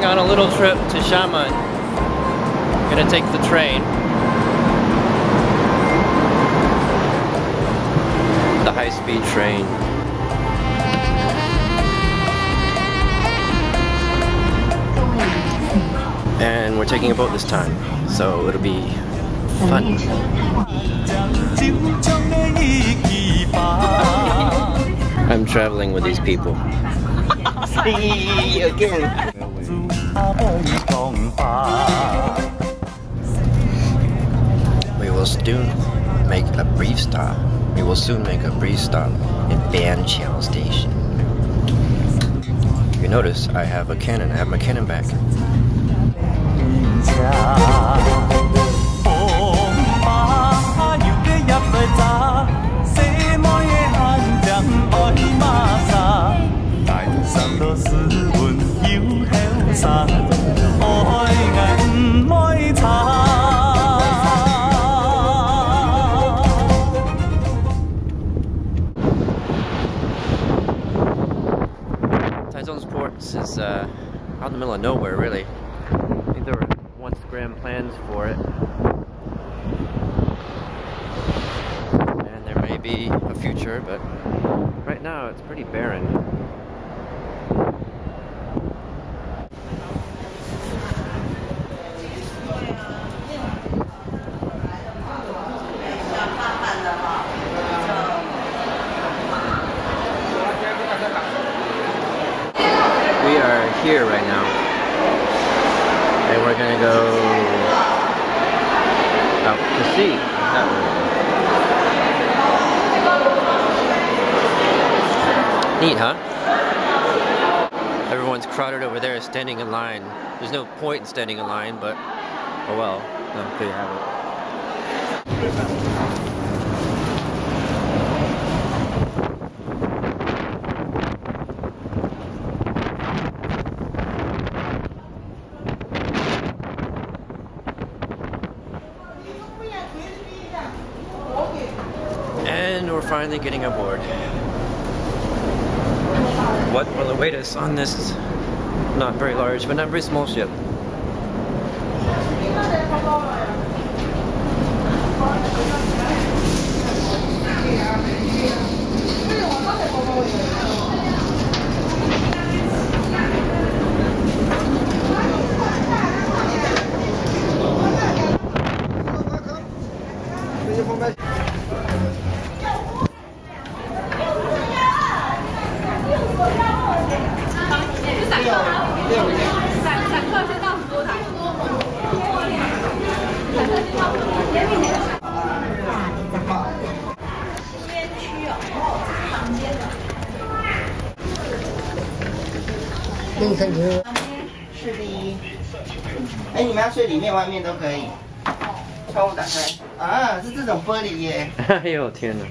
going on a little trip to Xiamen. Gonna take the train. The high-speed train. And we're taking a boat this time, so it'll be fun. I'm traveling with these people. See again. We will soon make a brief stop. We will soon make a brief stop in Banqiao Station. You notice I have a Canon. I have my Canon back. Taichung's ports is uh, out in the middle of nowhere, really. I think there were once grand plans for it. And there may be a future, but right now it's pretty barren. We are here right now. And we're gonna go out to sea. That way. Neat, huh? Everyone's crowded over there standing in line. There's no point in standing in line, but oh well. No, there you have it. And we're finally getting aboard. What will await us on this not very large, but not very small ship? 里面、外面都可以。窗户打开。啊，是这种玻璃耶。哎呦天哪！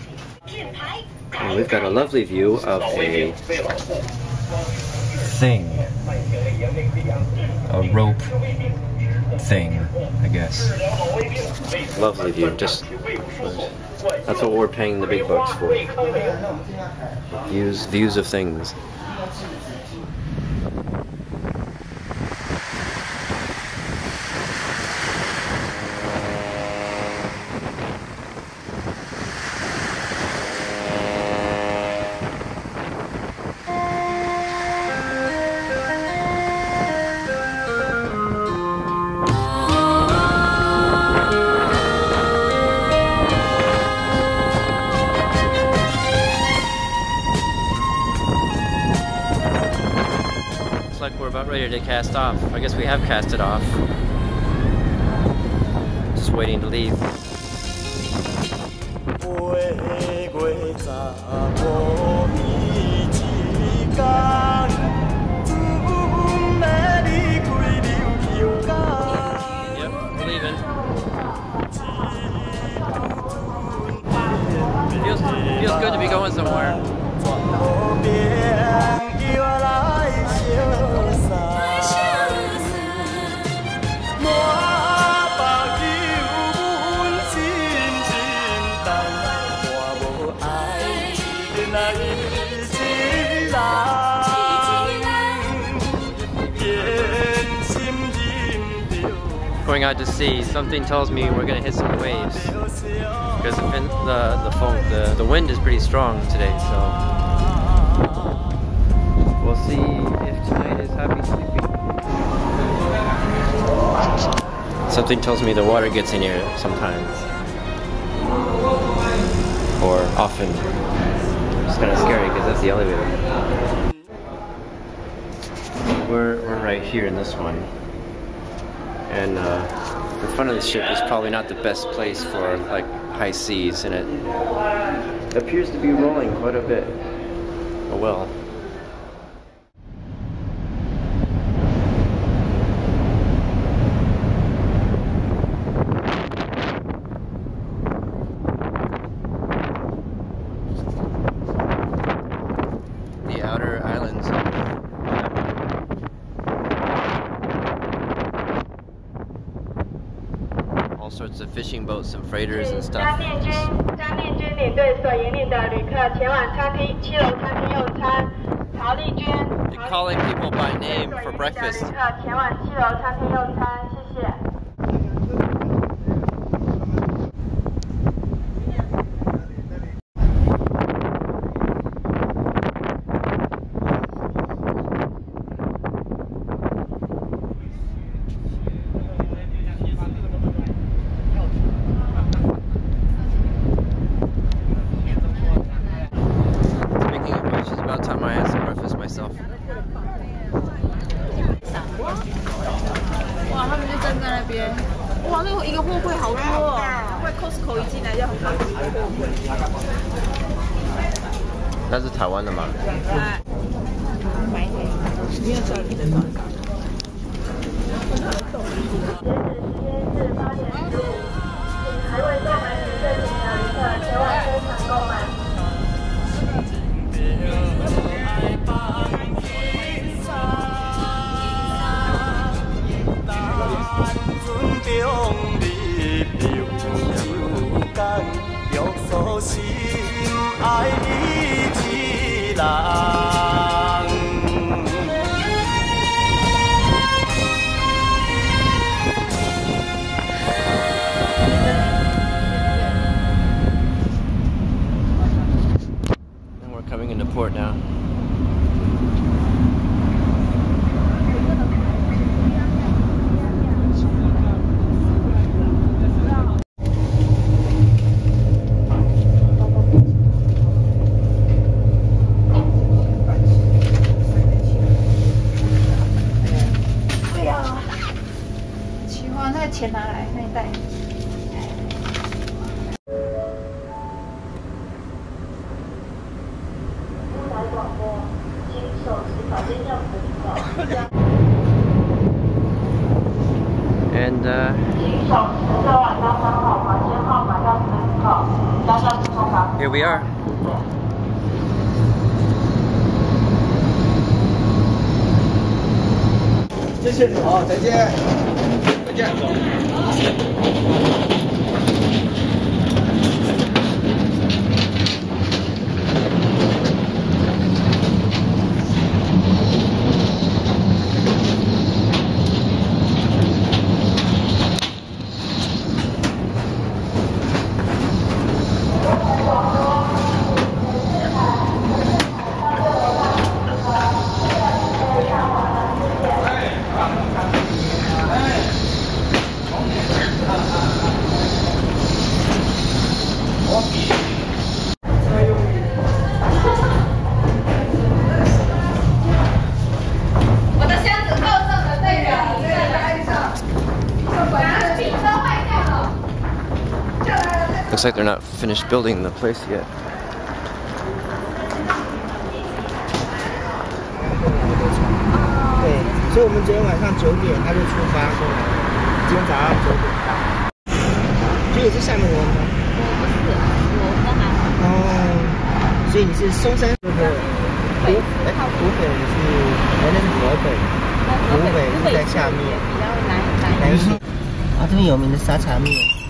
And we've got a lovely view of a thing. A rope thing, I guess. Lovely view, just that's what we're paying the big bucks for. Views views of things. ready to cast off. I guess we have cast it off. Just waiting to leave. Yep, leaving. Feels good to be going somewhere. Out to sea. Something tells me we're gonna hit some waves because the the the, the the wind is pretty strong today. So we'll see if tonight is happy sleeping. Something tells me the water gets in here sometimes, or often. It's kind of scary because that's the elevator. We're, we're right here in this one. And uh, the front of the ship is probably not the best place for like high seas and it appears to be rolling quite a bit. Oh well. 前往餐厅七楼餐厅用餐。曹丽娟。 You're calling people by name for breakfast. 旅客前往七楼餐厅用餐， 选择。Here we are. Thank you. Bye. Bye. like not finished building the place yet. 所以我们昨天晚上九点他就出发今天早上九点这是厦门人哦所以你是嵩山湖北湖北。湖北湖北在下面。啊这么有名的沙茶面。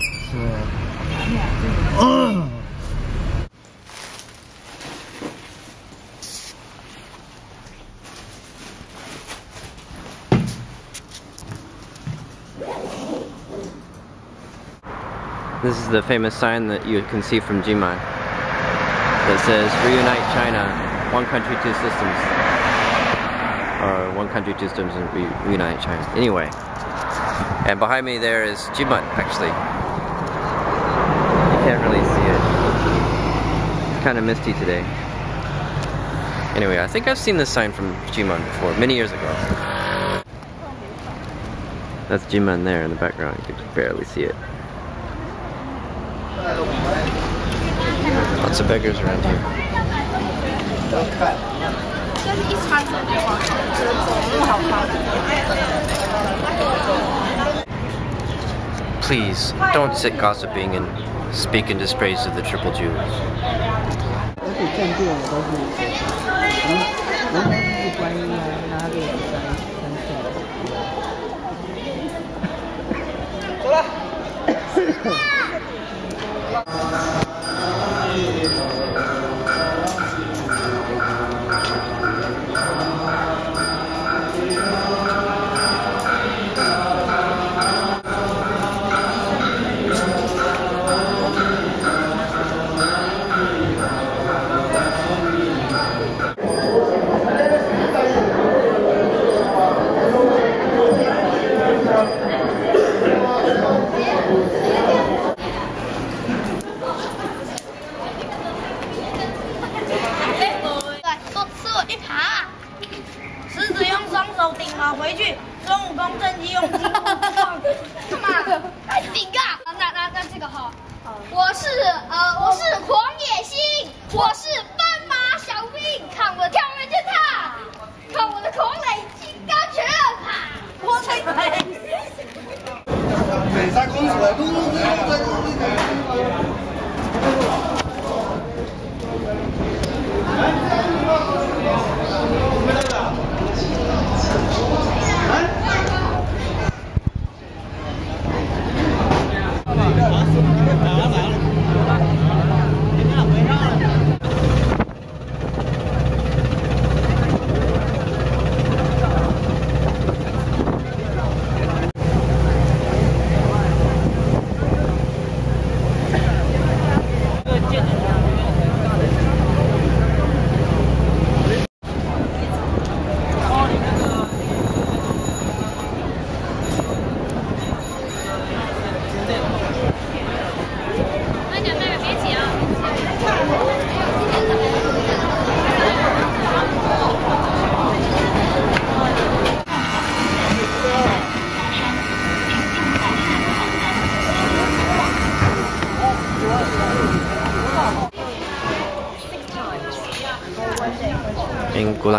This is the famous sign that you can see from Jinmen that says reunite China, one country, two systems. Or one country, two systems and re reunite China. Anyway. And behind me there is Jinmen actually can't really see it. It's kind of misty today. Anyway, I think I've seen this sign from Jinmen before, many years ago. That's Jinmen there in the background, you can barely see it. Lots of beggars around here. Please, don't sit gossiping and speak in dispraise of the triple Jews. 而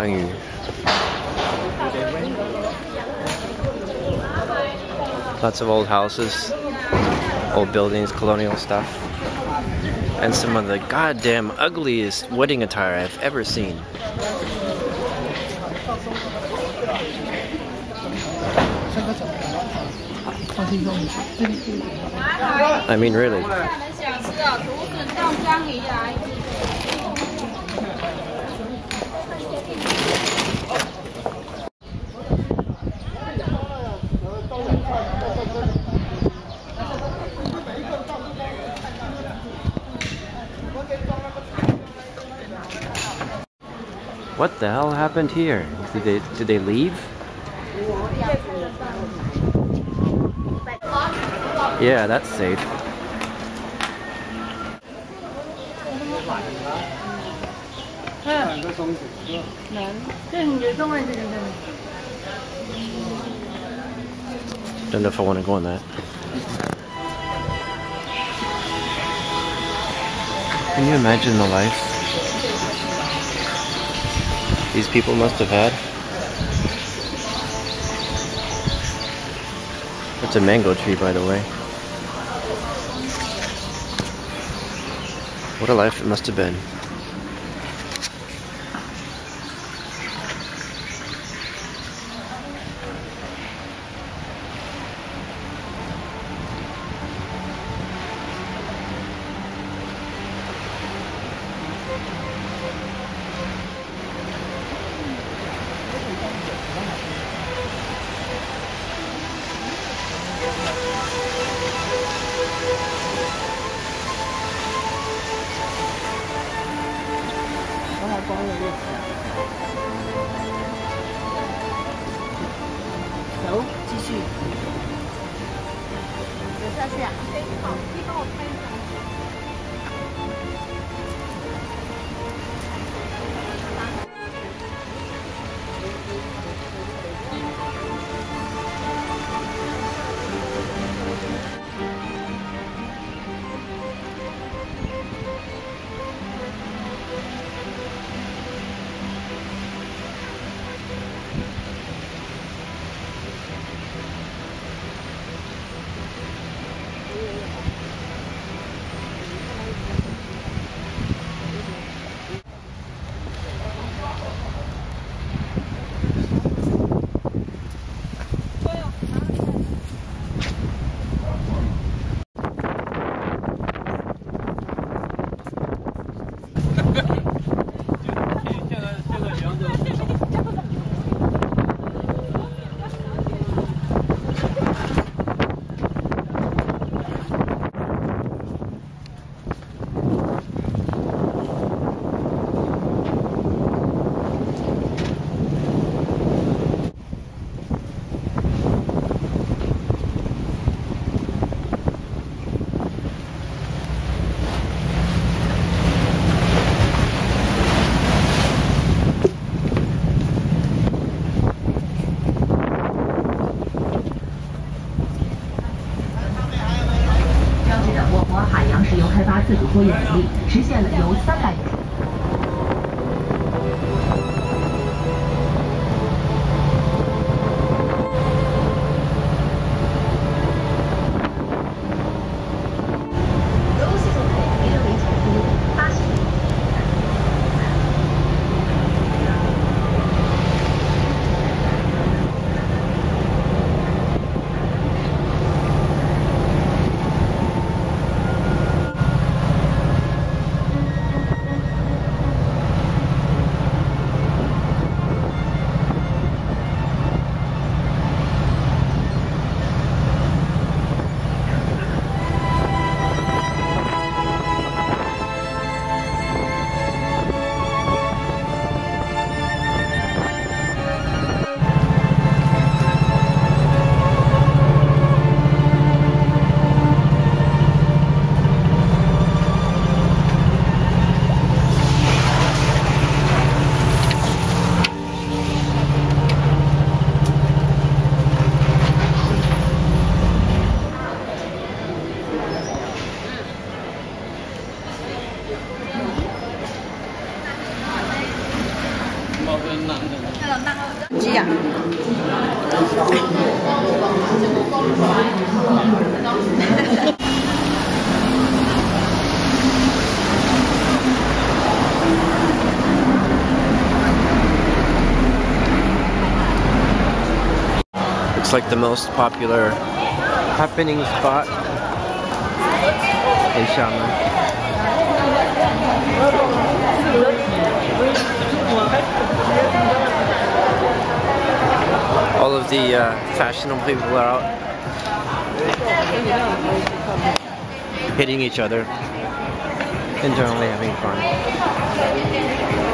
In eh. Lots of old houses, old buildings, colonial stuff. And some of the goddamn ugliest wedding attire I've ever seen. I mean, really. What the hell happened here? Did they, did they leave? Yeah, that's safe. Don't know if I want to go on that. Can you imagine the life these people must have had? It's a mango tree, by the way. What a life it must have been. 作业能力实现了由三百 the most popular happening spot in Xiamen. All of the uh, fashionable people are out hitting each other internally having fun.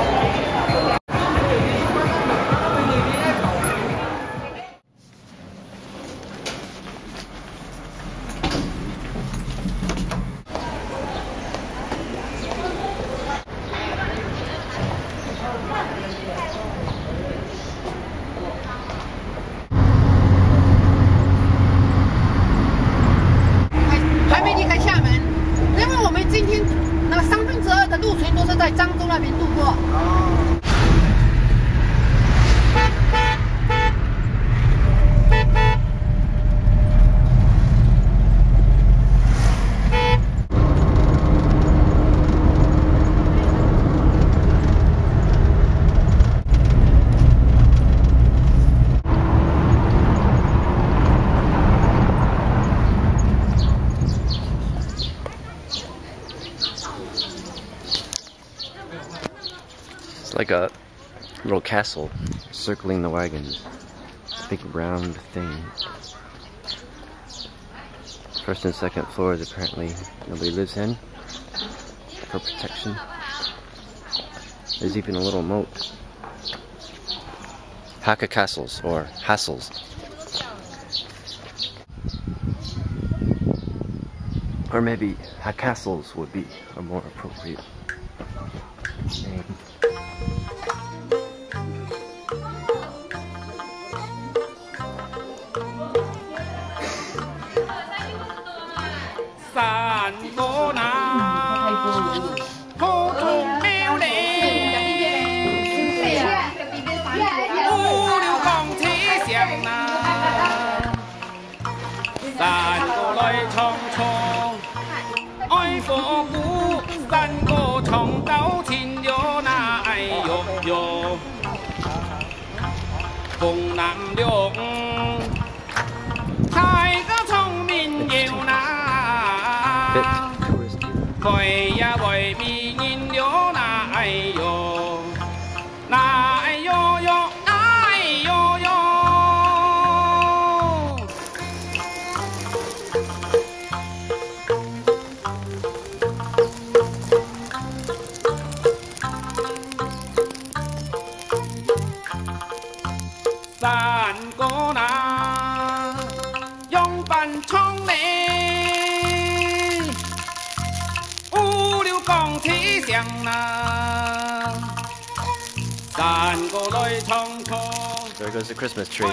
like a little castle circling the wagons. Big round thing. First and second floors apparently nobody lives in for protection. There's even a little moat. Hakka castles or hassles. Or maybe castles would be a more appropriate name. 难多难。Goes the Christmas tree.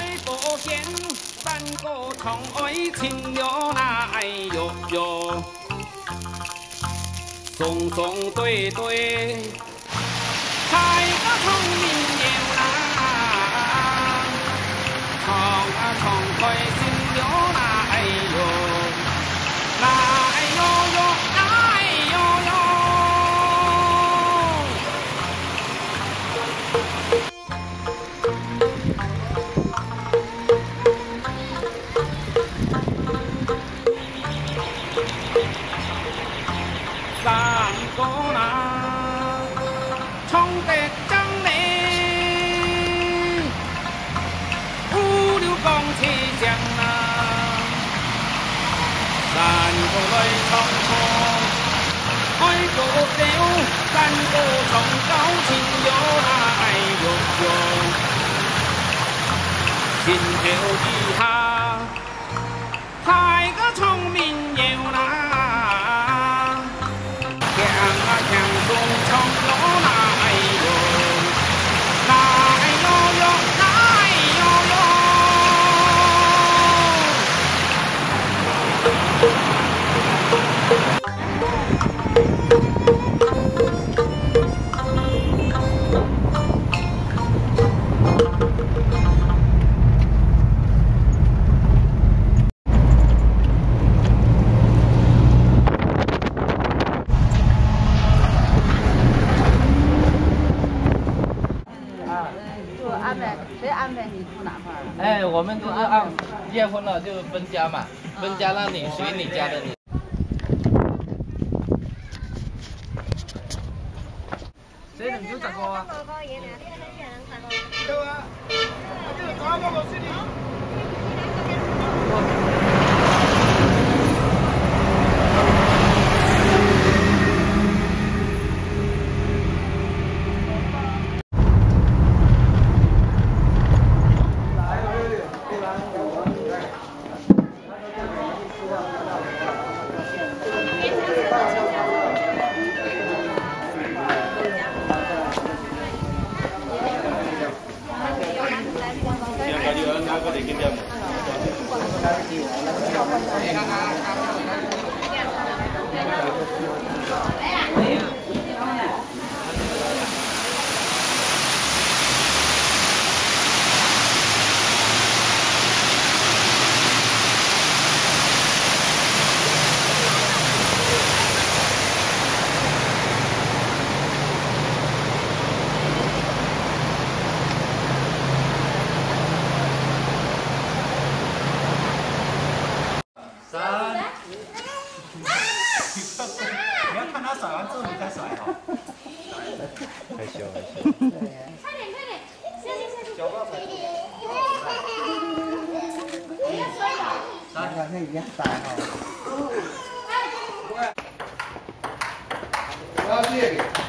个泪匆匆，爱过了，三个从高情有那爱悠悠，心头以下，太个聪 分家嘛，分家那你属于你家的你。快点快点，小心小。小，小。那。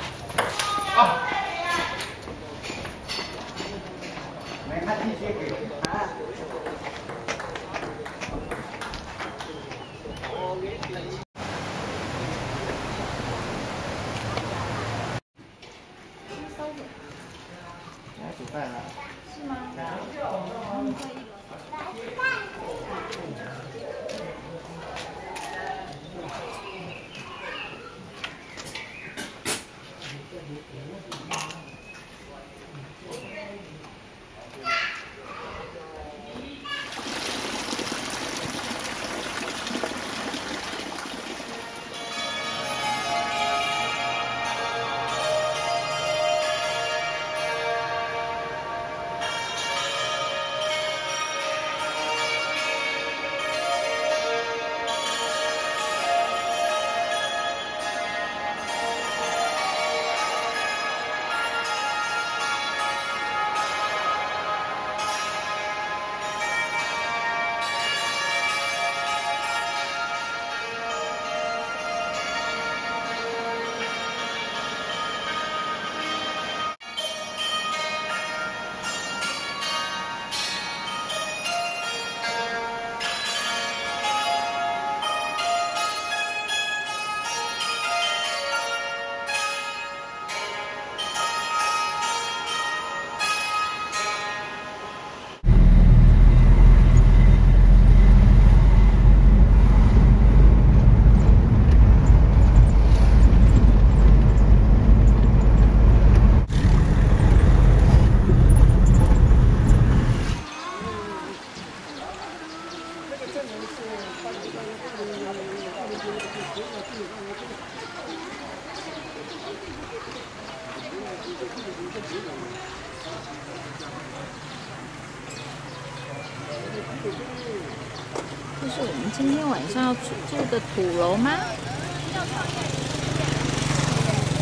上要住住的土楼吗？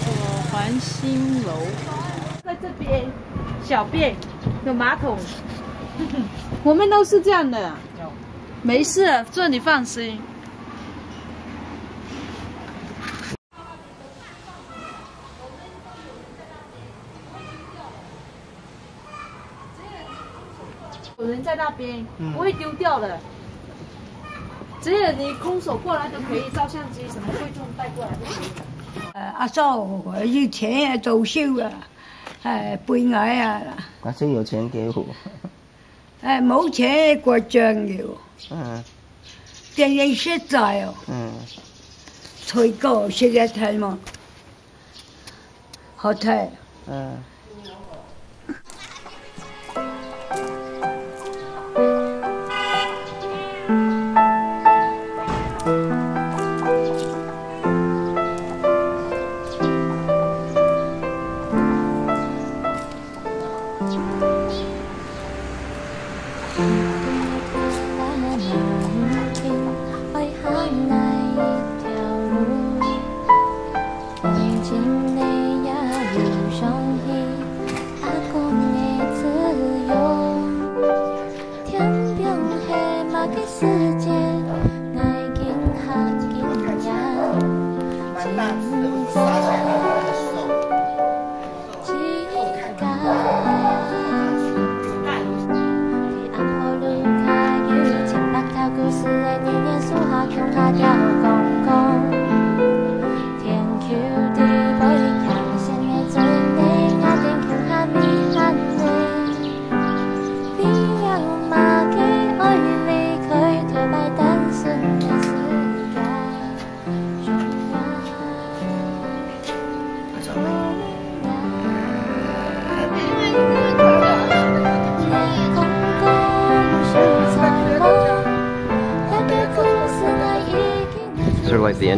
左环新楼，在这边小便有马桶，我们都是这样的。没事，这你放心。有人在那边，嗯不会丢掉的。只有你空手过来都可以，照相机什么贵重带过来都可以。誒阿叔要請啊做燒啊，誒背矮啊，阿叔有錢給我。誒冇請過醬料，嗯正正實在哦，嗯，脆過食得睇嘛，好睇。嗯。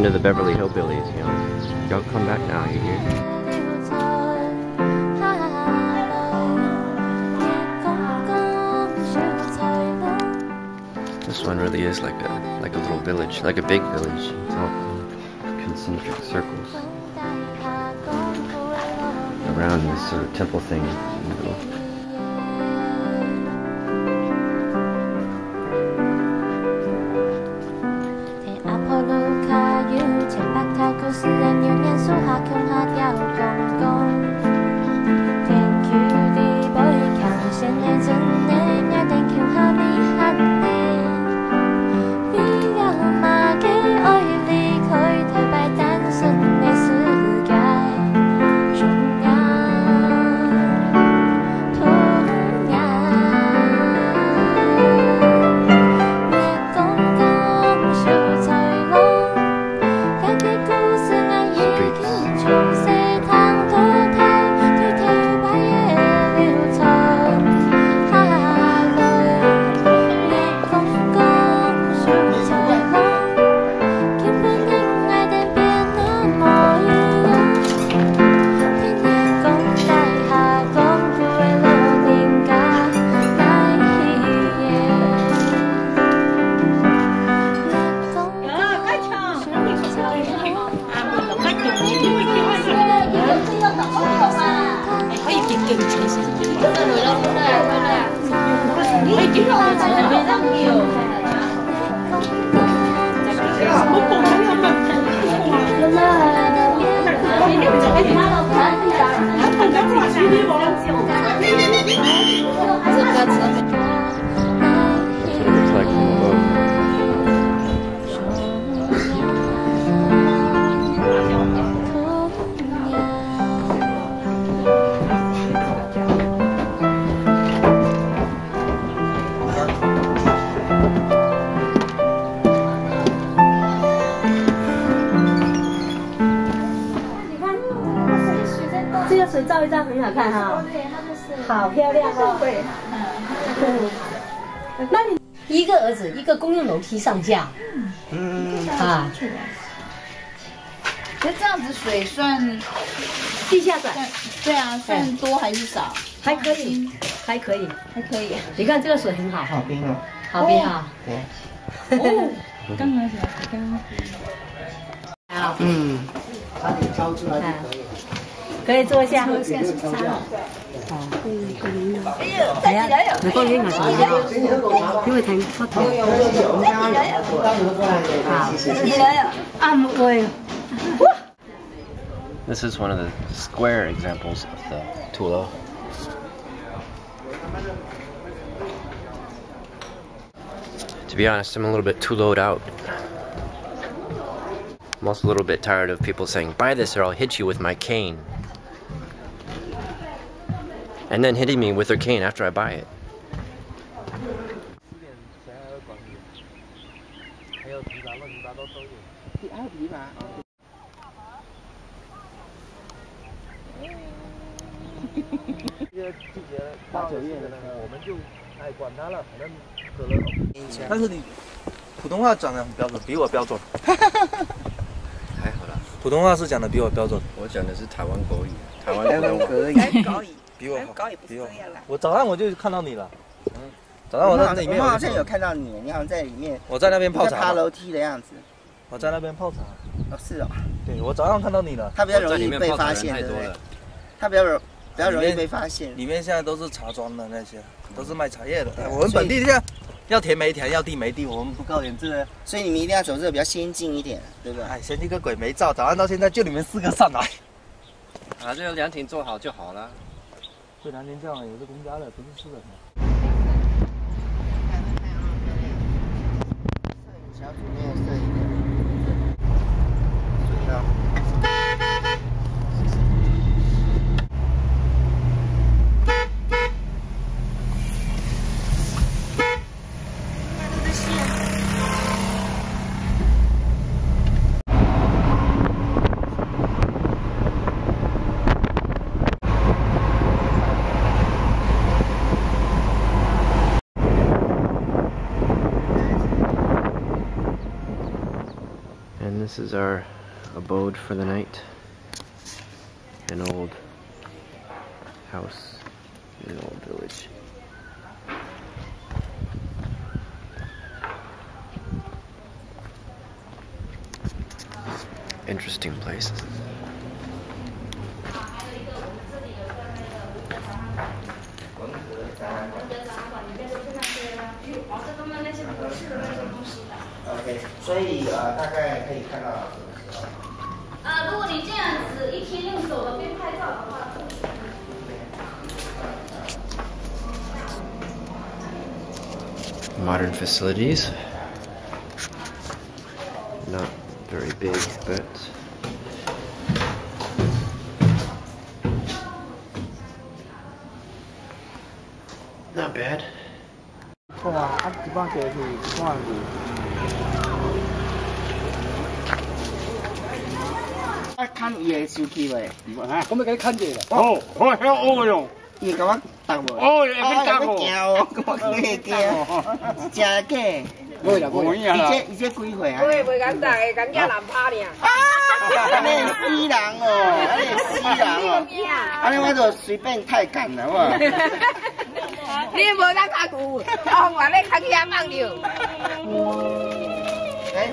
Like the Beverly Hillbillies, kiểu chính xác Đúng là nổi lòng cũng là Đúng là Đấy chính là người ta là bên rất nhiều Bố bố bố bố bố Закат, закат. 照一照很好看哈，好漂亮哦。那你一个儿子一个公用楼梯上架，嗯啊，那这样子水算地下转，对啊，算多还是少？还可以，还可以，还可以。你看这个水很好，好冰哦。好冰啊。对。哦，刚刚想，刚刚。好，嗯，把你挑出来就可以了。This is one of the square examples of the tulou. To be honest, I'm a little bit too lowed out. I'm also a little bit tired of people saying, buy this or I'll hit you with my cane. And then hitting me with her cane after I buy it. 但是你普通话讲的很标准，比我标准。还好啦，普通话是讲的比我标准。我讲的是台湾国语，台湾那国语。比我好，高也不比我这样啦。我早上我就看到你了，嗯，早上我在里面，我好像有看到你，你好像在里面。我在那边泡茶。爬楼梯的样子。我在那边泡茶。哦，是哦。对，我早上看到你了。他比较容易被发现，对不对？他比较容比较容易被发现。里面现在都是茶庄的那些，都是卖茶叶的。我们本地现在要田没田，要地没地，我们不搞点这个。所以你们一定要走这个比较先进一点，对不对？哎，先进个鬼没照，早上到现在就你们四个上来。啊，这个凉亭做好就好了。这凉亭这样也是公家的，不是私人的。小组面摄影。水到。This is our abode for the night. An old house in an old village. Interesting place. 所以呃，大概可以看到什么时候？呃，如果你这样子一天用手的边拍照的话， Modern facilities. Not very big, but not bad. 看啊，啊一半下去，看去。啊看野球去未？啊，咁咪开始看者啦。好，好香哦哟。你干嘛打袂？哦，一边叫哦，干嘛一边叫？假假。袂啦，袂远啊。伊这伊这几岁啊？袂袂敢，大家敢叫人拍尔。啊！安尼死人哦，安尼死人哦。安尼我著随便太干了，无？你无当卡久，当外面卡去遐放着。哎。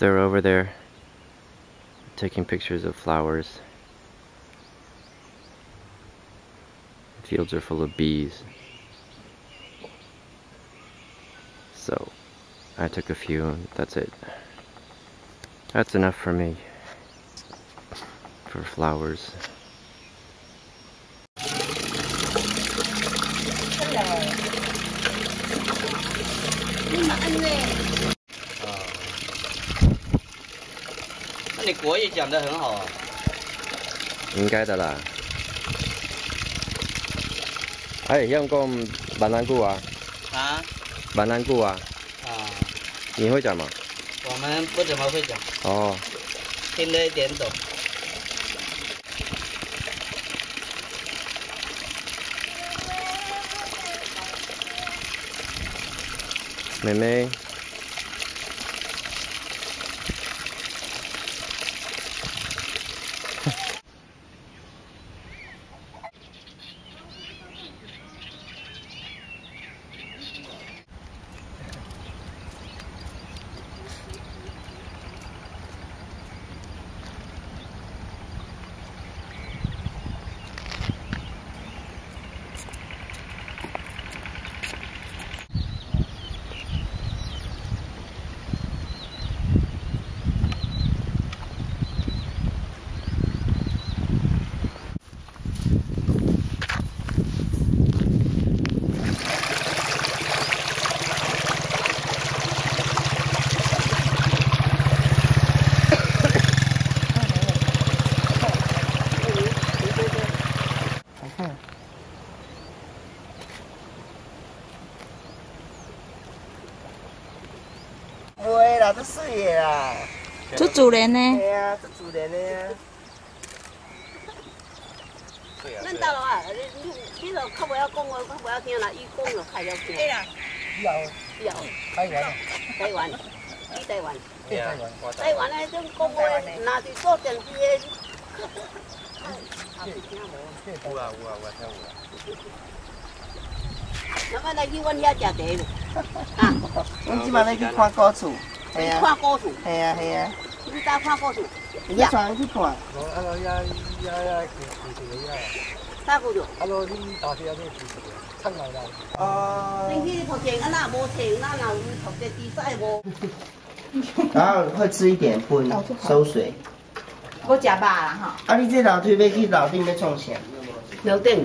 They're over there taking pictures of flowers. Fields are full of bees. So I took a few and that's it. That's enough for me. For flowers. 讲得很好啊。应该的啦。哎，用过闽南语啊？啊？闽南语啊？啊，你会讲吗？我们不怎么会讲，哦，听得一点懂。妹妹。啦，这水的啦。这主人呢？对啊，这主人的呀。恁到了啊，你你你就较不要讲话，较不要听啦，伊讲就开了听。对啦。以后以后。台湾。台湾。去台湾。台湾。台湾的种讲话，若是做电视的。有啊有啊，我听有啊。那么来去阮遐食茶咯。啊，阮即摆来去看古厝。看高速。系啊系啊。你咋看高速？你上去看。哦，阿罗呀呀呀，看高速。阿罗，你大车阿罗。然后会吃一点荤，收水。我吃饱了哈。啊，你这老梯要去楼顶要创啥？楼顶。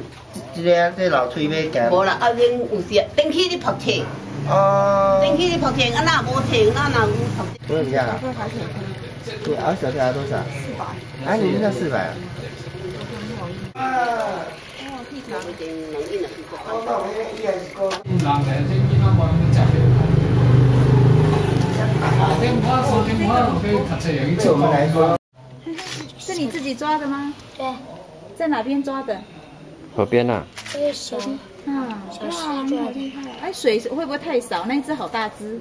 这个这老梯要行。无啦，啊，恁有时顶起你扑车。哦。登记的跑田，那不，那？多少钱？二多少？四百。哎，你们那四百啊？啊。好，的。是你自己抓的吗？对。在哪边抓的？河边呐。边。手。啊，小溪你好厉害！哎，水会不会太少？那一只好大只。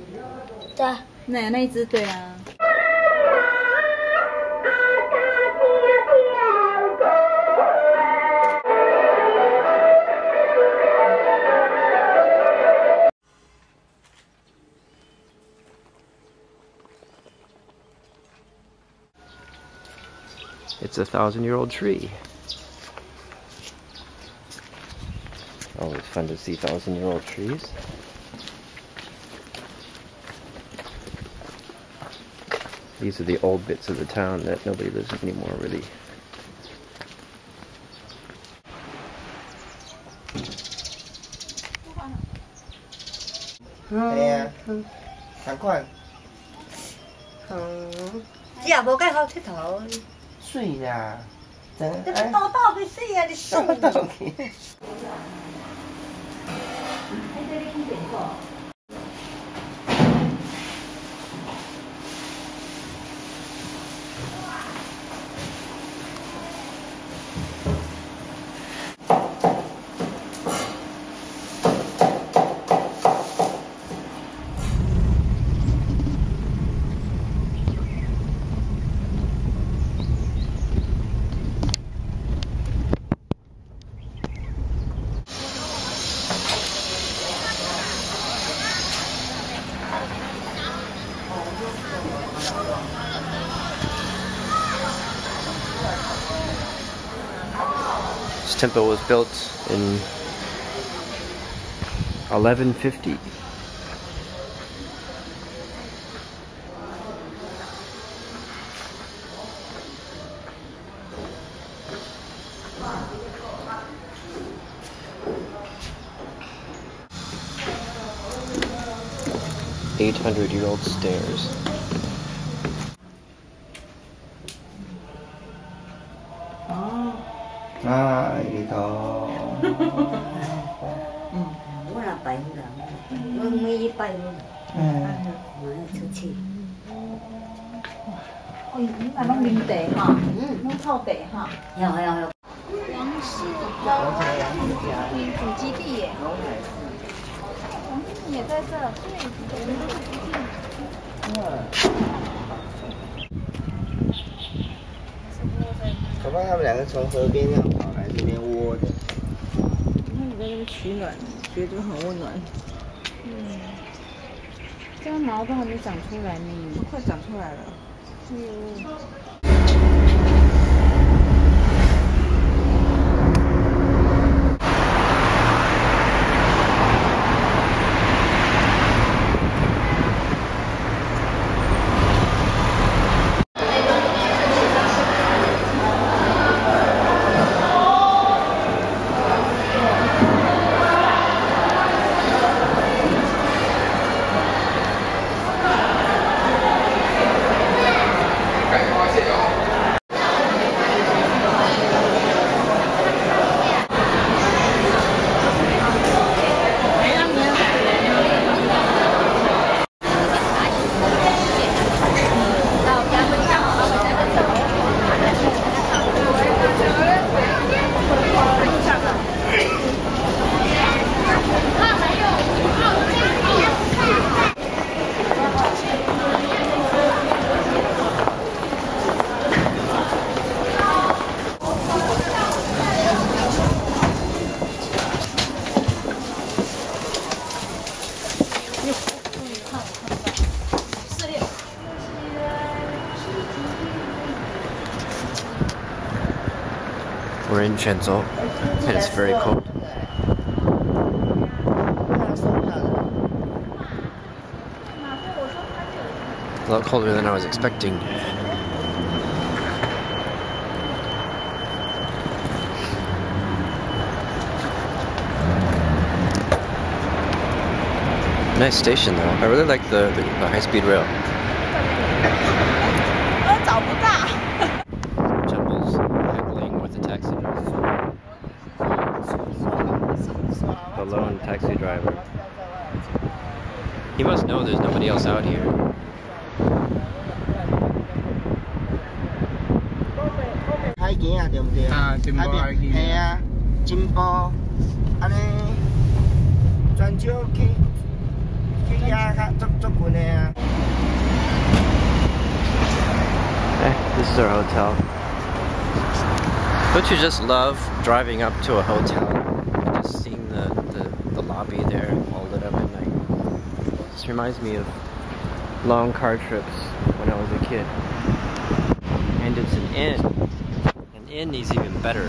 对。那那一只对啊。It's a thousand year old tree. Oh, Always fun to see thousand year old trees. These are the old bits of the town that nobody lives in anymore really. Yeah. Thằng temple was built in 1150. Eight hundred year old stairs. 我出去。哦，你买拢面地哈，拢臭地哈。有有有。王室民主基地耶，王室也在这，对，我们都是福建。搞不好他们两个从河边这样跑来这边窝的。那你在这边取暖，觉得很温暖。嗯，这个毛都还没长出来呢，快长出来了。哎 We're and it's very cold. A lot colder than I was expecting. Nice station though. I really like the, the, the high-speed rail. Jumbles haggling with the taxi driver. The lone taxi driver. He must know there's nobody else out here. Ah, Hai eh, This is our hotel. Don't you just love driving up to a hotel? Reminds me of long car trips when I was a kid. And it's an inn. An inn is even better.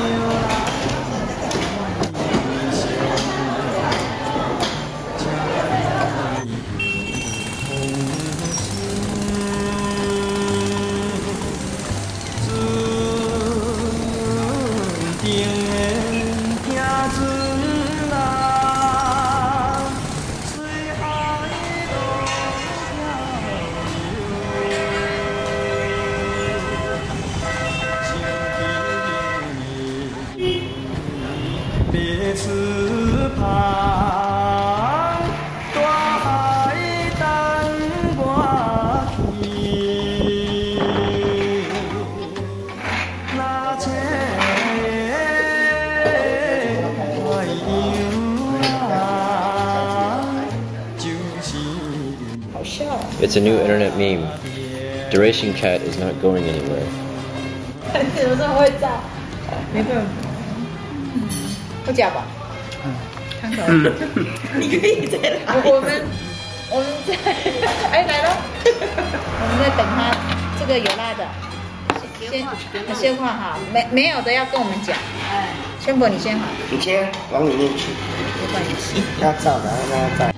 It's a new internet meme. Duration Cat is not going anywhere. 有时候会照，没办法，不假吧？看看，你可以再来。我们我们在哎来了，我们在等他，这个有辣的，先先换哈，没没有的要跟我们讲。哎，宣博你先好。你先往里面去，要照的让他照。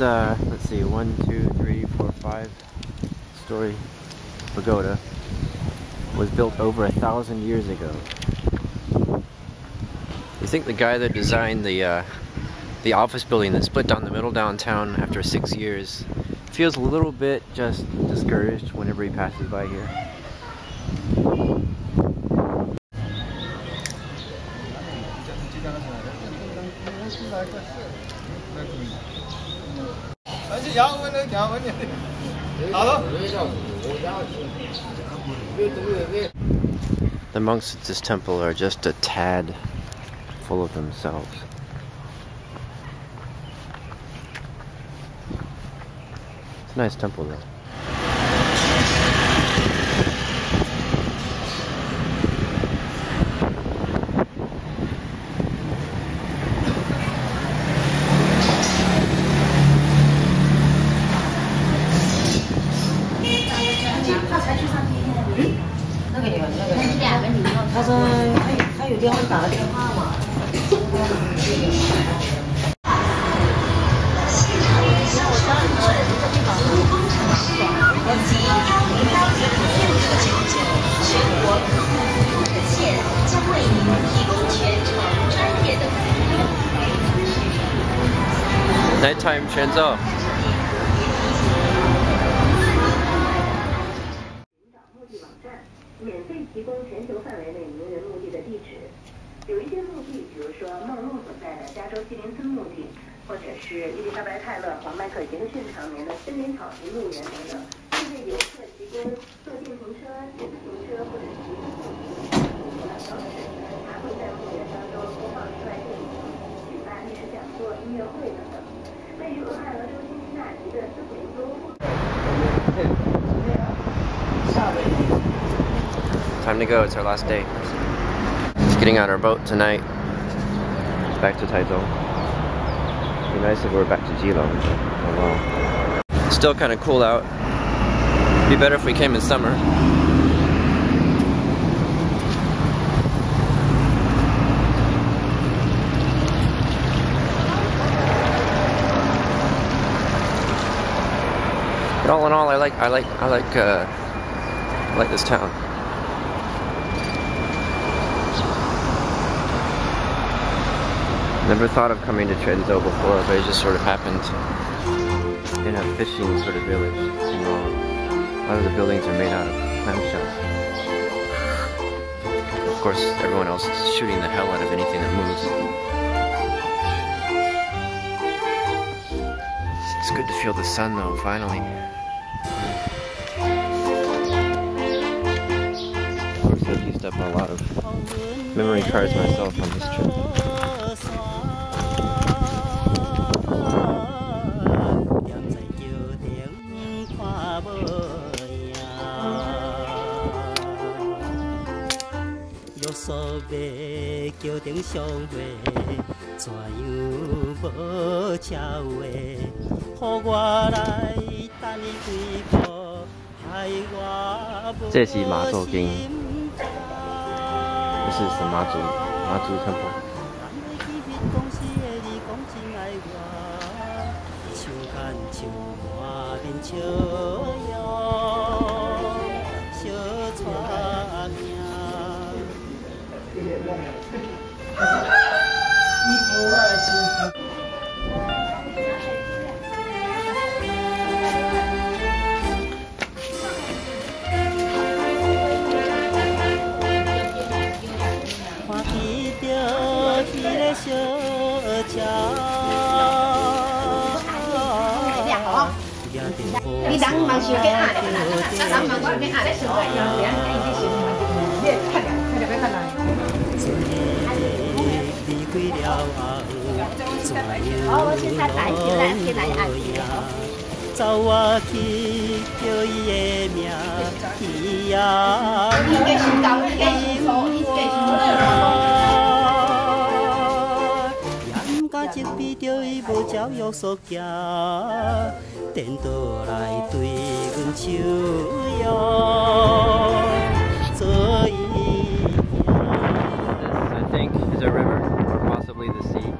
Uh, let's see, one, two, three, four, five story pagoda was built over a thousand years ago. You think the guy that designed the uh, the office building that split down the middle downtown after six years feels a little bit just discouraged whenever he passes by here. The monks at this temple are just a tad full of themselves. It's a nice temple though. Nighttime turns off. Thank you. Time to go, it's our last day. Getting on our boat tonight. Back to Taichung. Be nice if we were back to Keelung. Oh wow. Still kind of cool out. Be better if we came in summer. But all in all, I like I like I like uh, I like this town. Never thought of coming to Quanzhou before, but it just sort of happened in a fishing sort of village. You know, a lot of the buildings are made out of clamshells. Of course, everyone else is shooting the hell out of anything that moves. It's good to feel the sun though, finally. Of course, I've used up a lot of memory cards myself on this trip. 桥上会，怎样无鸟话？好我来等你，我这是马祖经，这是神马祖，马祖神婆。帮烧给阿的，那咱们帮给阿的，给，呀，好，我现，人家伊无照约束行。颠倒来对阮笑容，做伊。This, I think, is a river, or possibly the sea.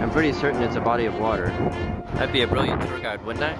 I'm pretty certain it's a body of water. That'd be a brilliant tour guide, wouldn't I?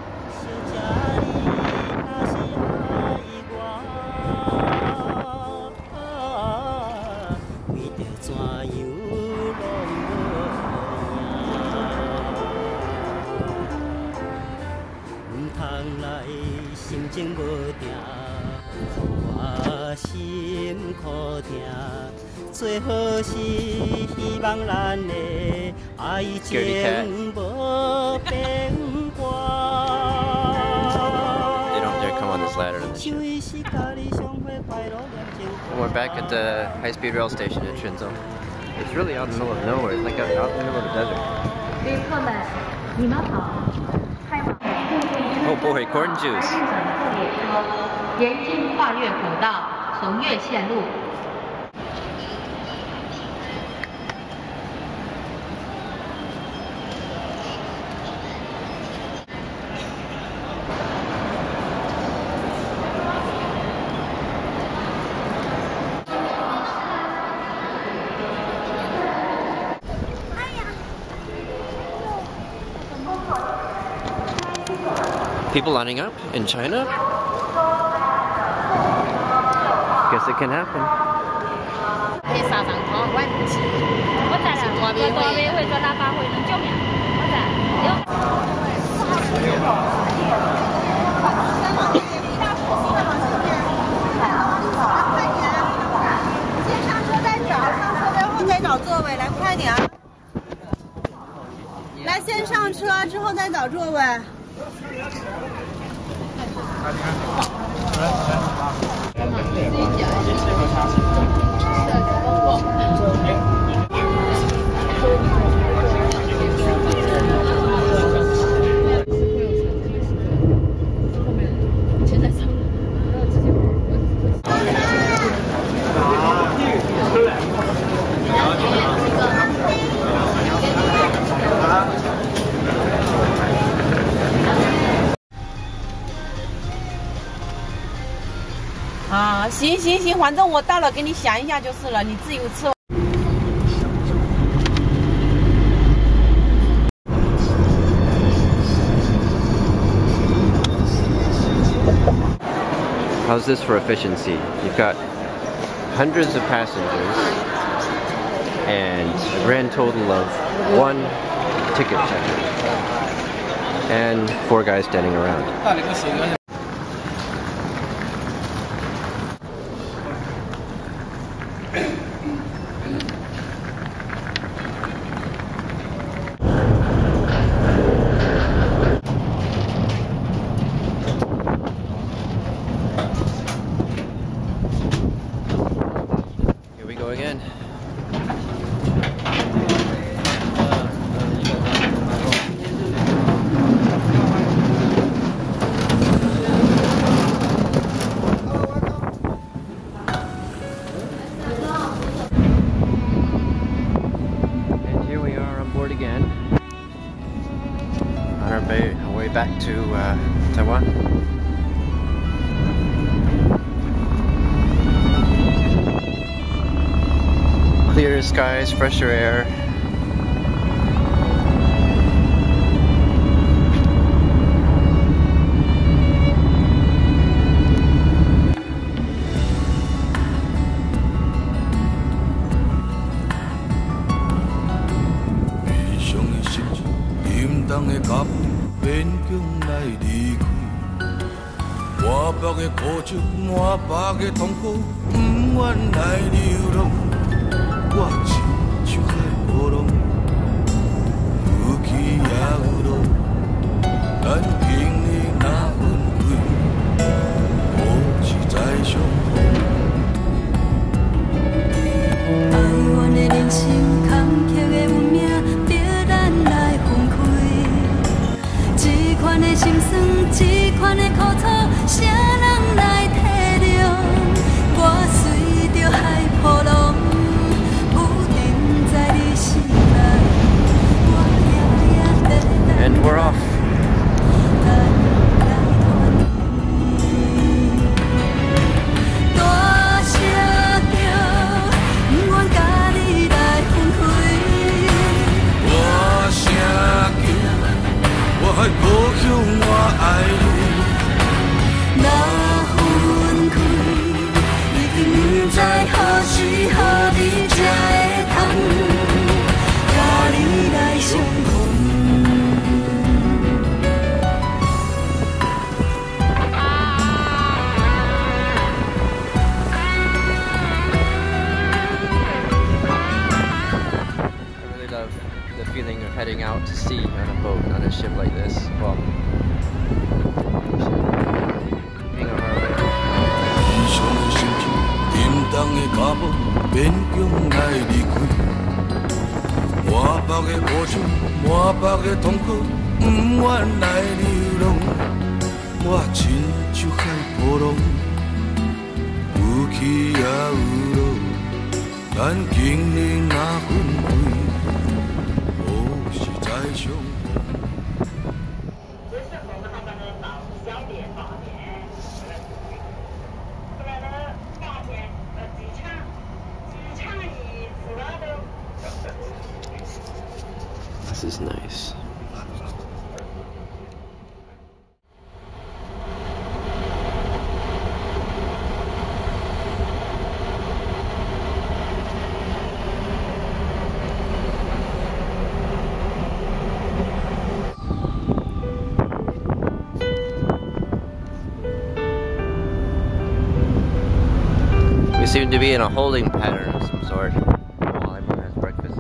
We're back at the high-speed rail station in Shenzhen. It's really out in the middle of nowhere. It's like out in the middle of the desert. Oh boy, corn juice. 列车沿京跨越古道横越线路。People lining up in China. Guess it can happen. 来来来，来来来，来好了吗来准备行行，反正我到了，给你想一下就是了，你自由吃。How's this for efficiency? You've got hundreds of passengers and a grand total of one ticket checker and four guys standing around. Fresher air, to be in a holding pattern of some sort while everyone has breakfast.